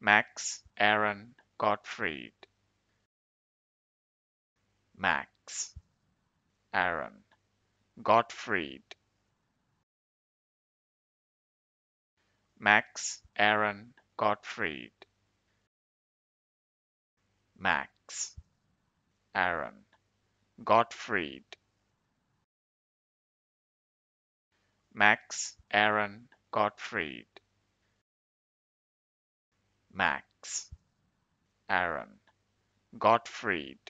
Max Aaron Gottfried. Max Aaron Gottfried. Max Aaron Gottfried. Max Aaron Gottfried. Max Aaron Gottfried Max Aaron Gottfried